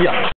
いや。